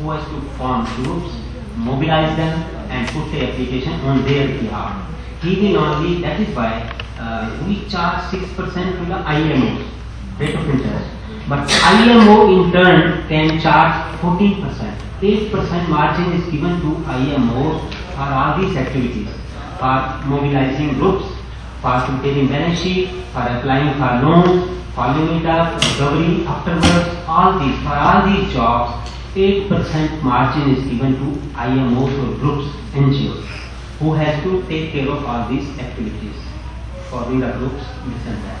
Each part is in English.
who has to form groups, mobilize them, and put the application on their behalf. He will only, that is why uh, we charge 6% to the IMOs, rate of interest. But IMO in turn can charge 14%. 8% margin is given to IMO for all these activities, for mobilizing groups, for preparing balance sheet, for applying for loans, following it up, recovery afterwards, all these, for all these jobs, 8% margin is given to IMOs or groups, NGOs, who has to take care of all these activities, forming the groups, this and that.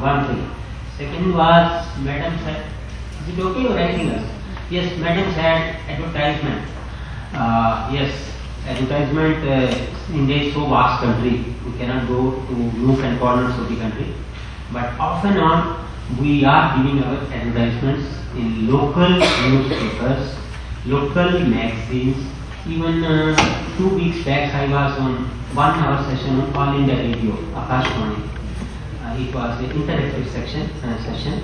One thing. Second was, Madam said, is it okay or anything else? Yes, Madam said advertisement. Uh, yes, advertisement, uh, India is so vast country, we cannot go to nook and corners of the country. But off and on, we are giving our advertisements in local newspapers, local magazines. Even uh, two weeks back, I was on one hour session on All India Radio, Akashvani. Uh, it was an interactive section. Uh, session.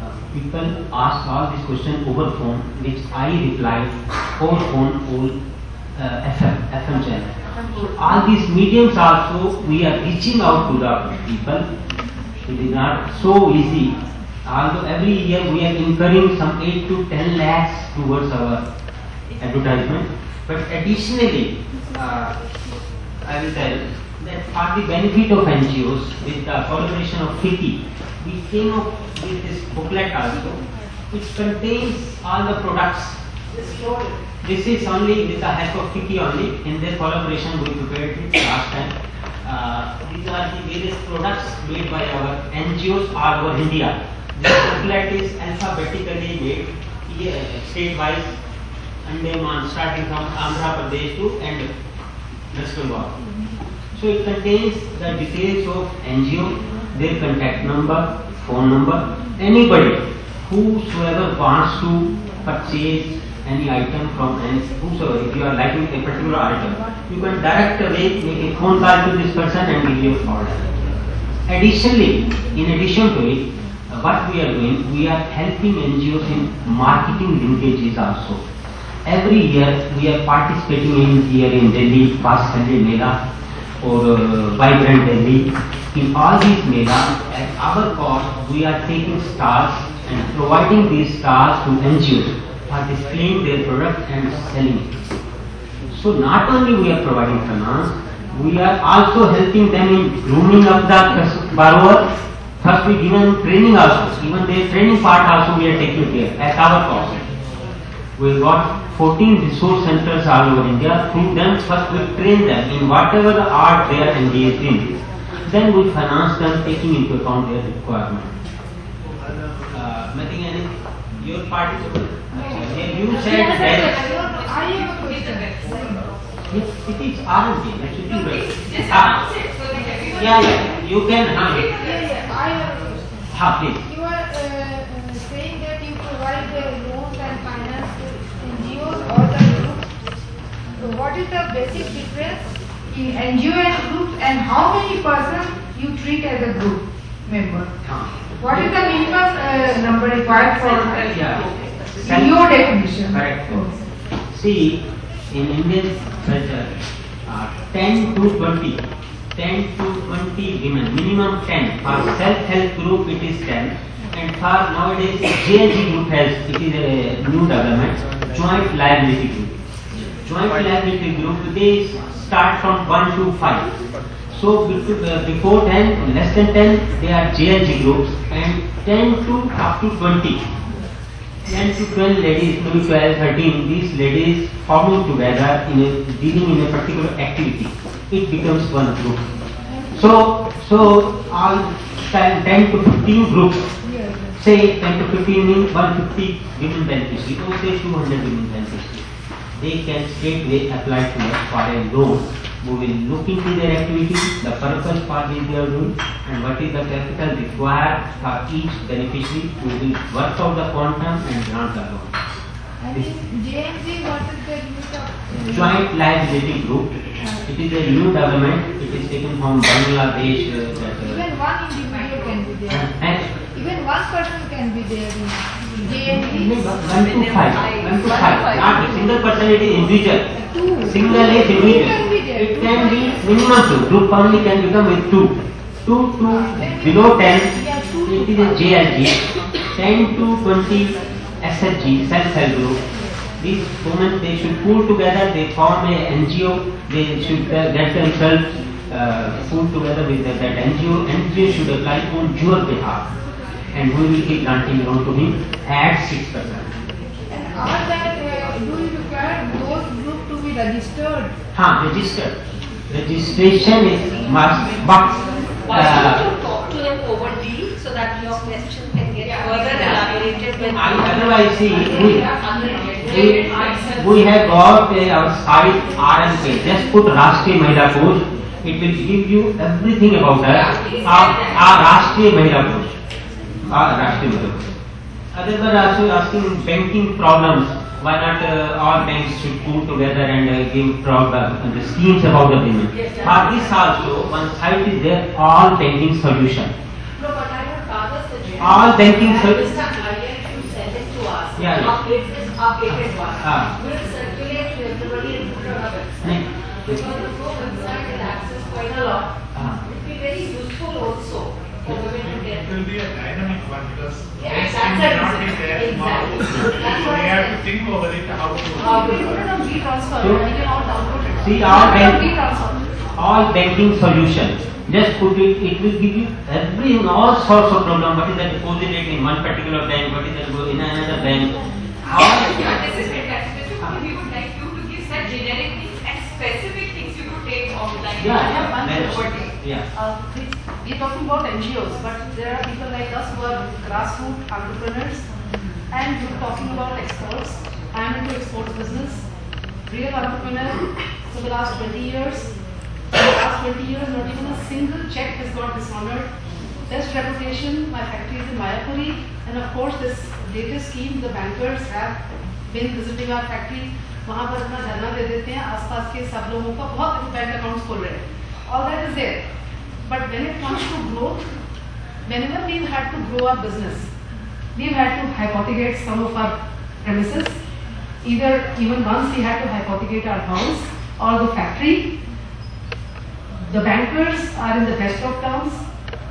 Uh, people asked all these questions over phone, which I replied over phone, over uh, FM, FM channel. So all these mediums also, we are reaching out to the people. It is not so easy. Although every year we are incurring some 8 to 10 lakhs towards our advertisement. But additionally, uh, I will tell that for the benefit of NGOs, with the collaboration of FICCI, we came up with this booklet also, which contains all the products. This is only with the help of FICCI only. In their collaboration, we prepared it last time. Uh, these are the various products made by our NGOs all over India. This booklet is alphabetically made, state-wise, Andaman, starting from Andhra Pradesh to end West Bengal. So it contains the details of NGO, their contact number, phone number, anybody whosoever wants to purchase any item from any whosoever, if you are liking a particular item, you can direct away make a phone call to this person and give you order. Additionally, in addition to it, what we are doing, we are helping NGOs in marketing linkages also. Every year we are participating in here in Delhi, Fast Sunday Mela or uh, Vibrant Delhi. In all these Mela, at our cost, we are taking stars and providing these stars to NGOs for displaying their product and selling it. So not only we are providing finance, we are also helping them in grooming up the borrower. First we give them training also, even their training part also we are taking care at our cost. We got 14 resource centers all over India. Through them, first we train them in whatever the art they are engaged in. Then we finance them taking into account their requirement. Uh, nothing any, your part is over. You said that. I have a question. Yes, it is R&D, absolutely right. Just Ah, announce it so that everyone. Yeah, yeah, you can, huh? Yeah, yeah, I have a question. Ha, please. You are uh, uh, saying that you provide the loans and finance to NGOs or the groups. So what is the basic difference in NGO and groups and how many persons you treat as a group member? Huh. What is the minimum uh, number required for Yeah. in your definition? Correct. See, in Indian culture, uh, 10 to 20, 10 to 20 women, minimum 10. For self-help group, it is 10. And for nowadays, JLG group has, it is a new development, joint liability group. Joint liability group, they start from 1 to 5. So before, uh, 10, less than 10, they are JLG groups, and 10 to up to 20. 10 to 12 ladies, maybe 12, 13, these ladies forming together in a, dealing in a particular activity. It becomes one group. So, so all 10, 10 to 15 groups, say 10 to 15 means 150 women beneficiaries, or say 200 women beneficiaries. They can straightway apply to us for a loan. We will look into their activity, the purpose for which they are doing, and what is the capital required for each beneficiary. We will work out the quantum and grant the loan. JNG, what is the use of? Joint liability group. It is a new development. It is taken from Bangladesh. Uh, that, uh, Even one individual can be there. One person can be there in One JNV. to five, one to five, not a single person, it is individual. Two. Single is Two can be individual. there. It can be minimum two, group only can become with two. Two to below ten, Yeah, two to it is a JLG. Ten to twenty SHG, self-help group. These women, they should pool together, they form a NGO, they should uh, get themselves uh, pool together with that that NGO. NGO should apply on your behalf. And we will keep granting loan to him at six percent. And are that, uh, do you require those group to be registered? हाँ registered. Registration is must, but uh, talk to them over deal so that your question can get further elaborated. I otherwise see we, we, we have got uh, our site RMK. Just put Rashtriya Mahila Coach. It will give you everything about her. Our, our Rashtriya Mahila Coach. Rashtriya Mahila were also asking banking problems. Why not uh, all banks should pool together and uh, give problem, uh, the schemes about the payment. Yes, For this also, one site is there, all banking solution. No, but I would rather suggest. All banking us. Yeah, yeah. Update this, updated one. Ah. We'll circulate to everybody and put it on our website. Because the website will access quite a lot. Ah. It will be very useful also for women to get. It will be a dynamic one because Yeah, this that's may it. not be there tomorrow. Exactly. That's what We have to think over it how to. How uh, We put it on e-transfer, So- I can all download it. See, Put all bank- all banking solutions Just put it, it will give you everything, all sorts of problem. What is the deposit rate in one particular bank? What is the go in another bank? All, Yeah, this is fantastic. We would like you to give such generic things and specific things you could take offline. yeah, I have one yeah. Uh, we- We're talking about NGOs, but there are people like us who are grassroots entrepreneurs and we're talking about exports. I'm into export business, real entrepreneur for the last 20 years. In the last 20 years, not even a single check has got dishonored. Best reputation, my factory is in Mayapuri and of course this latest scheme, the bankers have been visiting our factory. वहाँ पर अपना धरना दे देते हैं, आसपास के सब लोगों का बहुत बैंक अकाउंट खोल रहे हैं। All that is there but when it comes to grow whenever we had to grow our business we had to hypothecate some of our premises इधर even once we had to hypothecate our house और the factory the bankers are in the best of terms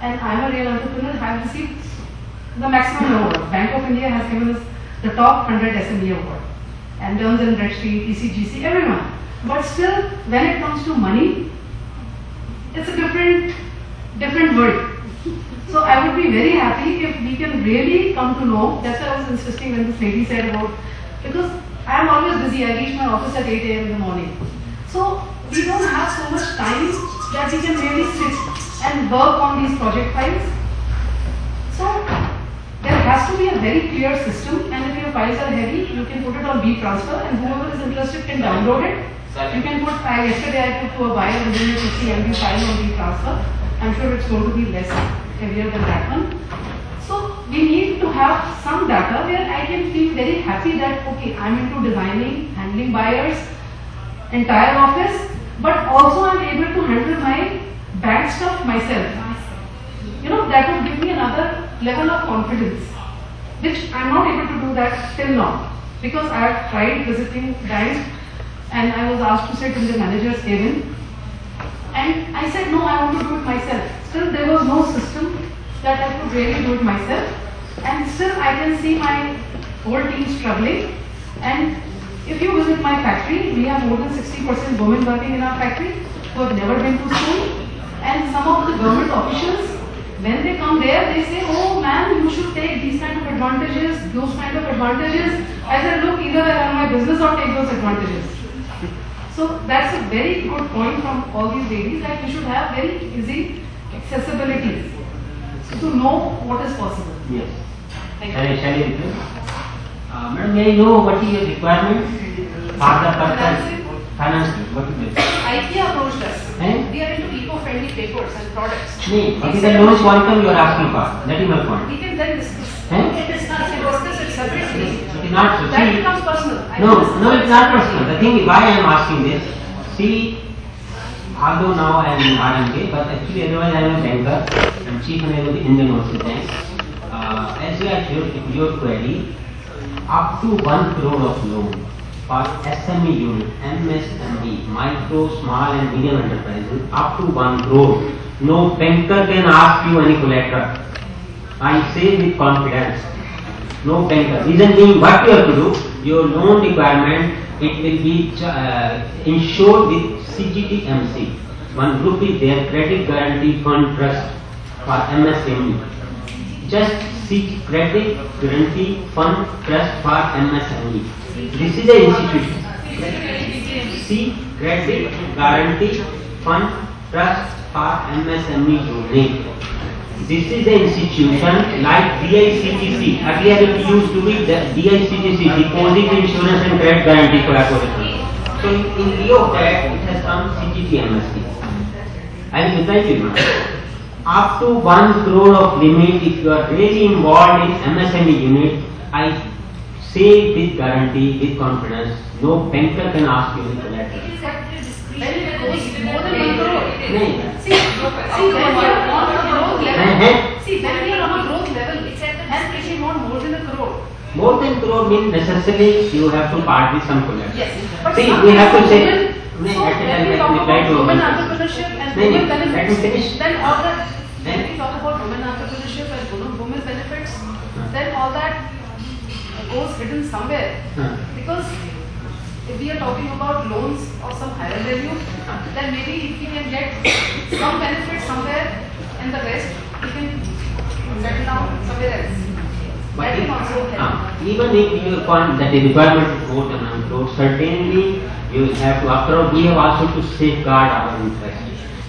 and I am real entrepreneur have receive the maximum award bank of India has given the top hundred S M award And Dun and Bradstreet, ECGC, everyone. But still, when it comes to money, it's a different, different world. So I would be very happy if we can really come to know, that's why I was insisting when this lady said about, because I am always busy, I reach my office at 8 a.m. in the morning. So we don't have so much time that we can really sit and work on these project files. So there has to be a very clear system and if your files are heavy, you can put it on WeTransfer and whoever is interested can download it. You can put, I, yesterday I put to a buyer and then you can see MB file on WeTransfer. I'm sure it's going to be less heavier than that one. So we need to have some data where I can feel very happy that okay, I'm into designing, handling buyers, entire office, but also I'm able to handle my bank stuff myself. You know, that would give me another level of confidence, which I'm not able to do that till now. Because I have tried visiting banks and I was asked to sit in the manager's cabin. And I said, no, I want to do it myself. Still, there was no system that I could really do it myself. And still, I can see my whole team struggling. And if you visit my factory, we have more than 60% women working in our factory who have never been to school. And some of the government officials, when they come there, they say, oh man, you should take these kind of advantages, those kind of advantages. I said, look, either I run my business or take those advantages. So that's a very good point from all these ladies that we should have very easy accessibility to know what is possible. Yes. Thank Shall I, shall I? Uh, madam, may I know what is your requirement for the purpose? Financing, what is it? IKEA approached us. Eh? We are into eco-friendly papers and products. No, what is the lowest quantum you are asking for? That is my point. We can then discuss. Eh? We can discuss, we discuss it separately. It is not, That see, becomes personal. I No, no, it's not personal. The thing is, why I am asking this, see, although now I am in RMK, but actually otherwise I am a banker. I'm chief manager of the Indian Overseas Bank. Uh, uh, as you have your, your query, up to 1 crore of loan for SME unit, MSME, micro, small and medium enterprises, up to 1 crore. No banker can ask you any collateral. I say with confidence. No banker. Reason being, what you have to do, your loan requirement, it will be uh, insured with CGTMC. One group is there, Credit Guarantee Fund Trust for MSME. Just seek Credit Guarantee Fund Trust for MSME. This is the institution. Seek Credit Guarantee Fund Trust for MSME unit. This is the institution like DICGC. Earlier it used to be the DICGC, Deposit Insurance and Credit Guarantee Corporation. So in, in lieu of that, it has come CGTMSE. I will reply to you. Up to 1 crore of limit, if you are really involved in MSME unit, I say with guarantee, with confidence, no banker can ask you any collateral. When it goes more than one crore. नहीं, See, see, when we are on a growth हैं, level, हैं? see, when we are on a growth level, and if we want more than a crore, More than crore means necessarily you have to part with some collateral. yes. But See, some we have to women- say- So नहीं, when actually, we let talk me reply about to women one. entrepreneurship and नहीं, women नहीं, let me benefits, finish. then all that, when Then- we talk about goes hidden somewhere. Because if we are talking about loans of some higher value, then maybe if we can get some benefit somewhere and the rest, we can settle down somewhere else. But That if, also help. ah, even if you find that the requirement is more than crore, certainly you have to, after all, we have also to safeguard our interest.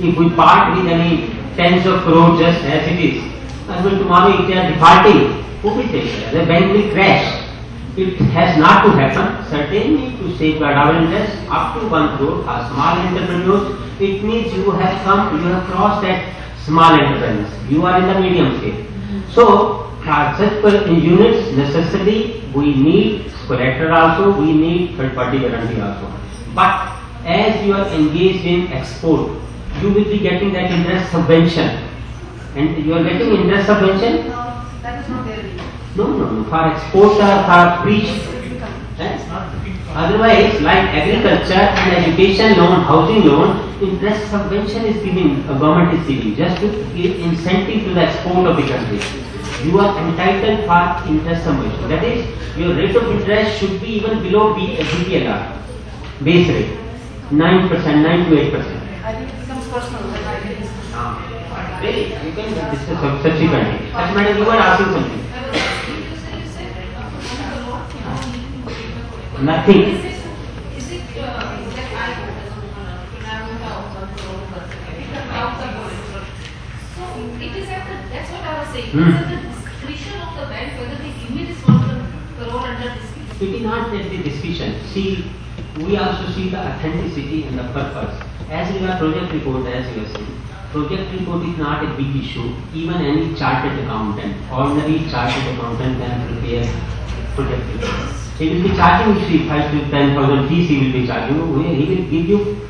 If we part with any tens of crores just as it is, and tomorrow if they are defaulting, who will take care? The bank will crash. It has not to happen, certainly to safeguard our interest up to one crore for small entrepreneurs. It means you have come, you have crossed that small enterprise. You are in the medium scale. Mm-hmm. So, for such units, necessarily we need collateral also, we need third party guarantee also. But as you are engaged in export, you will be getting that interest subvention. And you are getting interest subvention? No, that is not there. No, no, no. For export or for preach. Eh? Otherwise, like agriculture and education loan, housing loan, interest subvention is giving, uh, government is giving, just to give incentive to the export of the country. You are entitled for interest subvention. That is, your rate of interest should be even below B- uh, BPLR, base rate, 9%, 9 to 8%. I think it becomes personal, then I can discuss. Ah, Really, you can discuss sub- subsequently. As madam, you were asking something. Nothing. It, is at the, that's what I was saying, it's the discretion of the bank whether they give me this one crore under. It is not at the discussion. See, we also see the authenticity and the purpose. As regard project report, as you are saying, project report is not a big issue. Even any chartered accountant, ordinary chartered accountant can prepare project report. He will be charging you three, five to ten thousand fees. He will be charging oh, you. He will give you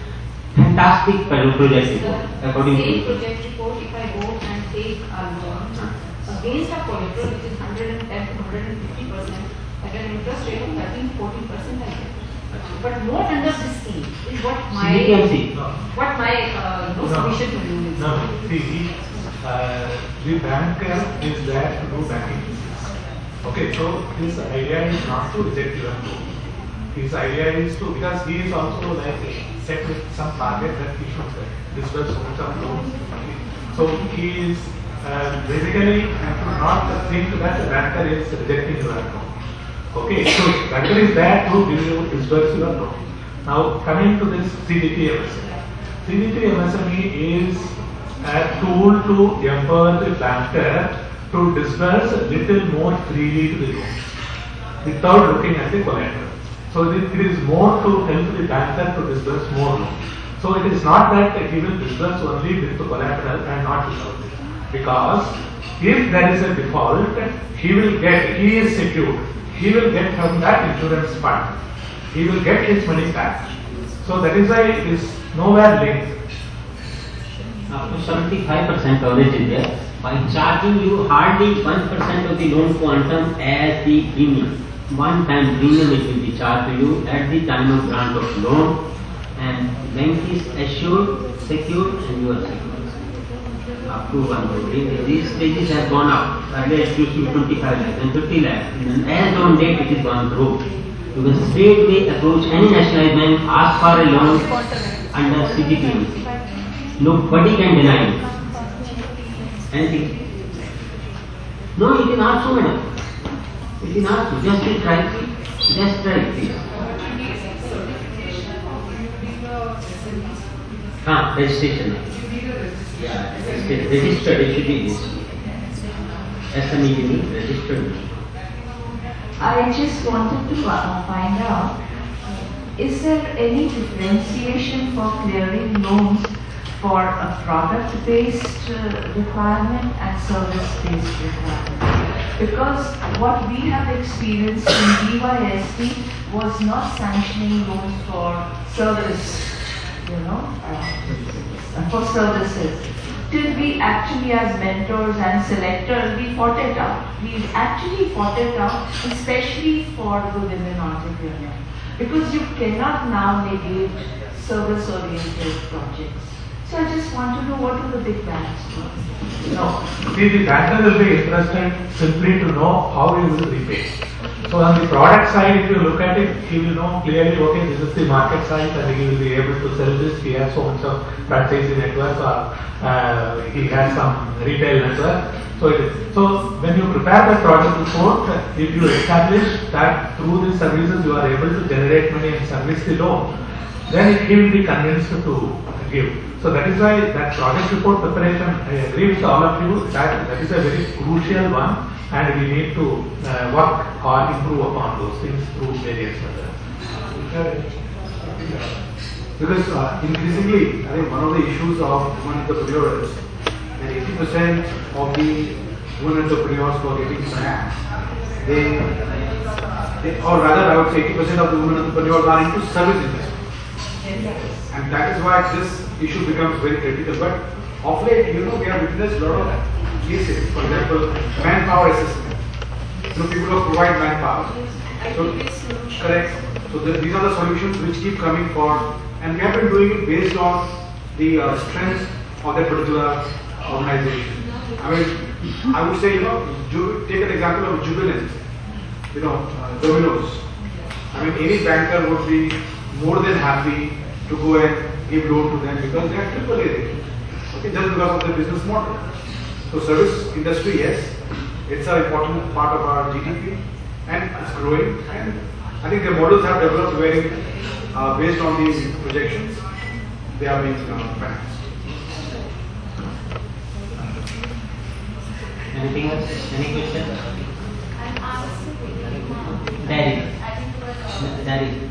fantastic pro- project report according to. Project report, if I go and take a loan against a collateral which is hundred and ten to hundred and fifty percent, at an interest rate of thirteen, fourteen percent I. But not under this scheme is what my, CBMC. No. what my, uh, you know, No. submission to you is. No, see, uh, the banker is there to do banking business. Okay, so his idea is not to reject your loan. His idea is to, because he is also like set with some target that he should uh, disburse so much of loans. So he is uh, basically have to not think that the banker is rejecting your account. Okay, so banker is there to give you disburse your loan. Now coming to this CDP MSME. MSME is a tool to empower the banker to disburse a little more freely to the loan without looking at the collateral. So it it is more to help the banker to disburse more loan. So it is not that he will disburse only with the collateral and not without it. Because if there is a default, he will get, he is secured. He will get from that insurance fund. He will get his money back. So that is why it is nowhere linked. Up to 75% coverage is there, by charging you hardly 1% of the loan quantum as the premium. One time premium it will be charged to you at the time of grant of loan and bank is assured, secure and you are secure. Up to one crore. These stages have gone up. Earlier it used to be 25 lakhs and 50 lakhs. And as on date it is gone through. You can straightway approach any nationalized bank, ask for a loan under CGTMC. Nobody can deny it. Anything? No, you can ask so madam. You can ask, just try, just try, Ah, registration. Yeah, registered, registered, it should be this. SME unit, registered. I just wanted to uh, find out, is there any differentiation for clearing loans for a product-based uh, requirement and service-based requirement? Because what we have experienced in DYST was not sanctioning loans for service, you know, uh, for services. Till we actually as mentors and selectors, we fought it out. We actually fought it out, especially for the women entrepreneur. Because you cannot now negate service-oriented projects. So I just want to know what are the big banks? No, see, the banker will be interested simply to know how you will repay. So on the product side, if you look at it, he will know clearly, okay, this is the market size and he will be able to sell this, he has so much of franchisee network or uh, he has some retail network. So. So when you prepare the product report, if you establish that through these services you are able to generate money and service the loan, then he will be convinced to give. So that is why that project report preparation, I agree with all of you that that is a very crucial one and we need to uh, work or improve upon those things through various methods. Because uh, increasingly, I think one of the issues of women entrepreneurs that 80% of the women entrepreneurs who are getting finance, they, they, or rather I would say 80% of the women entrepreneurs are into service. And that is why this issue becomes very critical. But of late, you know, we have witnessed a lot of cases, for example, manpower assessment. Know, people who provide manpower. So, correct. So the, these are the solutions which keep coming forward, and we have been doing it based on the uh, strength of that particular organization. I mean, I would say, you know, take an example of Jubilant, you know, uh. I mean, any banker would be more than happy to go and give loan to them because they are triple A rated. Okay, just because of the business model. So service industry, yes, it's an important part of our GDP and it's growing. And I think the models have developed very uh, based on these projections. They are being uh, financed. Anything else? Any question? Dairy. Dairy.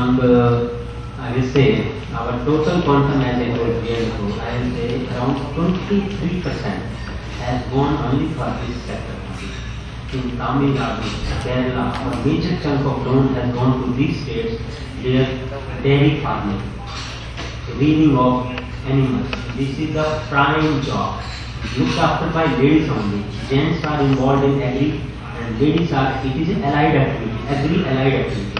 uh, I will say, our total quantum as I told you I will say around 23% has gone only for this sector. In Tamil Nadu, Kerala, a major chunk of loan has gone to these states where dairy farming, rearing of animals. This is the prime job, looked after by ladies only. Gents are involved in agri and ladies are, it is allied activity, agri allied activity.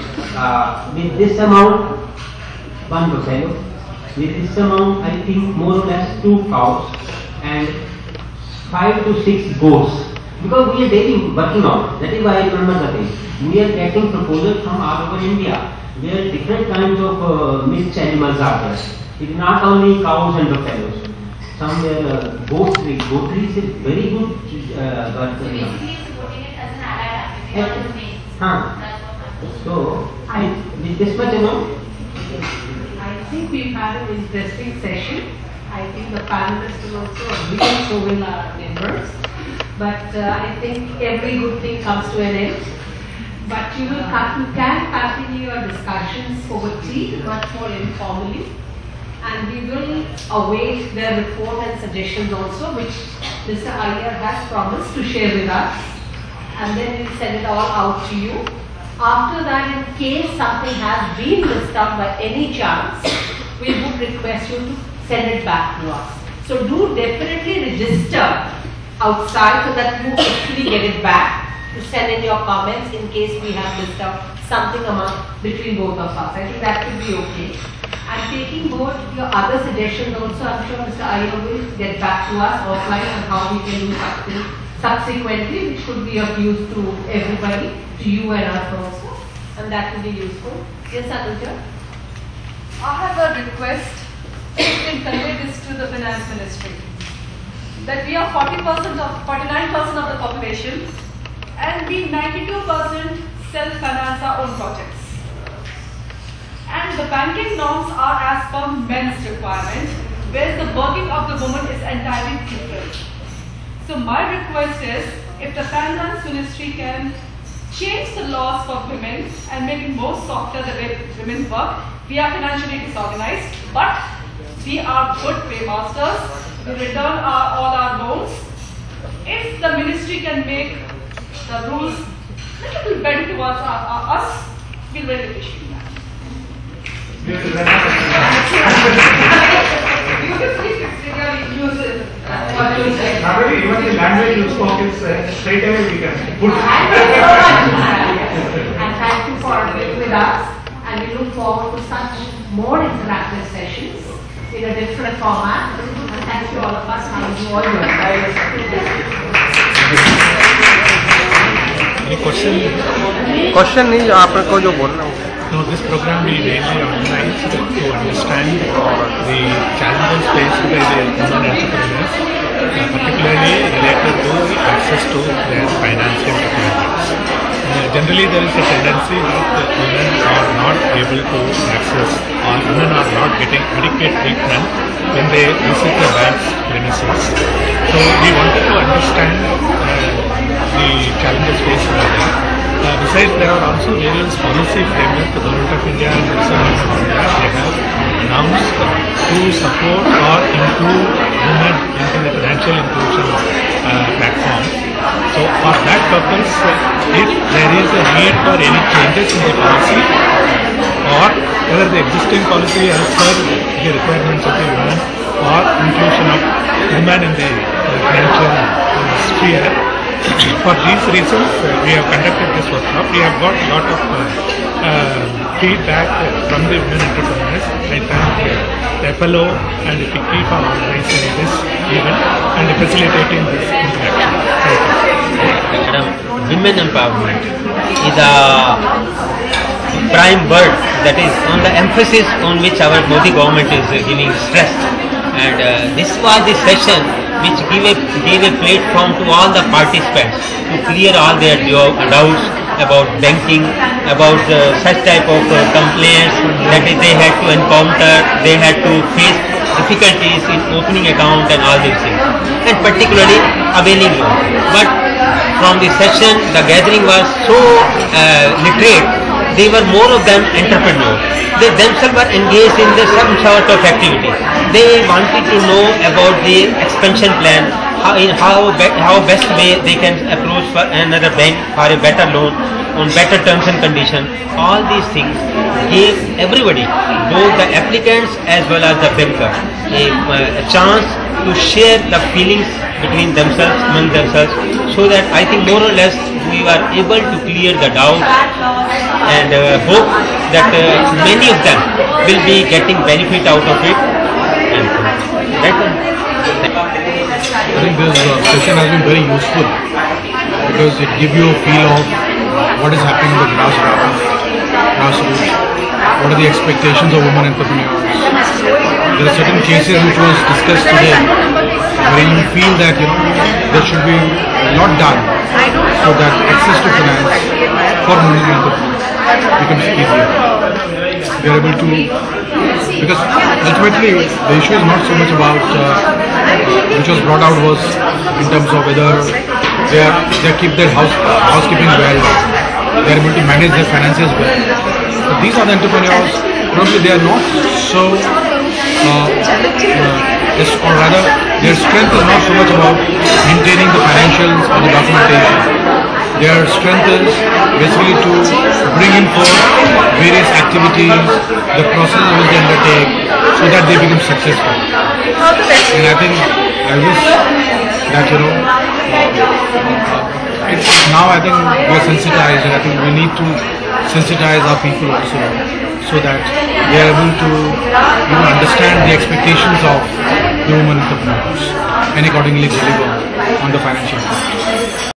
uh, with this amount, one buffalo, with this amount, I think more or less two cows and five to six goats. Because we are daily working out, that is why I remember the thing. We are getting proposals from all over India, where different kinds of uh, mixed animals are there. It is not only cows and buffaloes. Somewhere uh, goat, goatry is a very good uh, but, So basically it's putting it as an allied activity, not as main. Huh. So, I, this much amount, I think we've had an interesting session. I think the panelists will also agree, so will our members. But uh, I think every good thing comes to an end. But you will you can continue your discussions over tea, much more informally. And we will await their report and suggestions also, which Mr. Iyer has promised to share with us. And then we'll send it all out to you. After that, in case something has been missed out by any chance, we would request you to send it back to us. So do definitely register outside so that you actually get it back to send in your comments in case we have missed out something among between both of us. I think that should be okay. And taking both your other suggestions also, I'm sure Mr. Iyer will get back to us offline on how we can do something subsequently, which could be of use to everybody, to you and us also, and that would be useful. Yes, Anuja? I have a request, you can convey this to the finance ministry. That we are 40% of, 49% of the population and we 92% self-finance our own projects. And the banking norms are as per men's requirement, whereas the working of the woman is entirely different. So my request is, if the finance ministry can change the laws for women and make it more softer the way women work, we are financially disorganized, but we are good paymasters. We return our, all our loans. If the ministry can make the rules a little better towards our, our, us, we'll really appreciate that. We will run out of time. You can see it's really use it. uh, what you said. Not only even the language you spoke is uh, straight away we can put. Thank you so much, Maharaj. And thank you for being with us. And we look forward to such more interactive sessions in a different format. And thank you all of us. Now you all your Any question? Question नहीं जो आपको जो बोलना हो no, this program we mainly organized to understand the challenges faced by the women entrepreneurs, uh, particularly related to access to their financial requirements. Uh, generally, there is a tendency that women are not able to access or women are not getting adequate treatment when they visit the bank's premises. So, we wanted to understand uh, the challenges faced by them. Uh, besides, there are also various policy frameworks. The Government of India and India they have announced to support or improve women into the financial inclusion uh, platform. So, for that purpose, if there is a need for any changes in the policy, or whether the existing policy has served the requirements of the women, or inclusion of women in the financial sphere. For these reasons, uh, we have conducted this workshop. We have got a lot of uh, uh, feedback from the women entrepreneurs. I thank uh, FLO and FICCI for organizing this event and facilitating this interaction. Madam, women empowerment is a prime word that is on the emphasis on which our Modi government is uh, giving stress. And uh, this was the session which gave a, gave a platform to all the participants to clear all their doubts about banking, about uh, such type of uh, complaints that they had to encounter, they had to face difficulties in opening account and all these things, and particularly availing. But from the session, the gathering was so uh, literate, they were more of them entrepreneurs. They themselves were engaged in the, some sort of activity. They wanted to know about the expansion plan, how, in how, how best way they can approach for another bank for a better loan on better terms and conditions. All these things gave everybody, both the applicants as well as the banker, a, a chance to share the feelings between themselves, among themselves, so that I think more or less we were able to clear the doubt and uh, hope that uh, many of them will be getting benefit out of it. And? I think this uh, session has been very useful because it gives you a feel of what is happening in the grassroots, grassroots. What are the expectations of women entrepreneurs? There are certain cases which was discussed today where you feel that you know there should be a lot done so that access to finance for women entrepreneurs becomes easier. We are able to because ultimately the issue is not so much about uh, which was brought out was in terms of whether they are they keep their house housekeeping well, they are able to manage their finances well. But these are the entrepreneurs. Probably they are not so. Uh, uh, or rather, their strength is not so much about maintaining the financials or the documentation. Their strength is basically to bring in for various activities, the process which they undertake, so that they become successful. And I think I wish that you know, uh, it's now I think we are sensitized, and I think we need to sensitize our people also, so that they are able to you know understand the expectations of the women entrepreneurs and accordingly deliver on the financial front.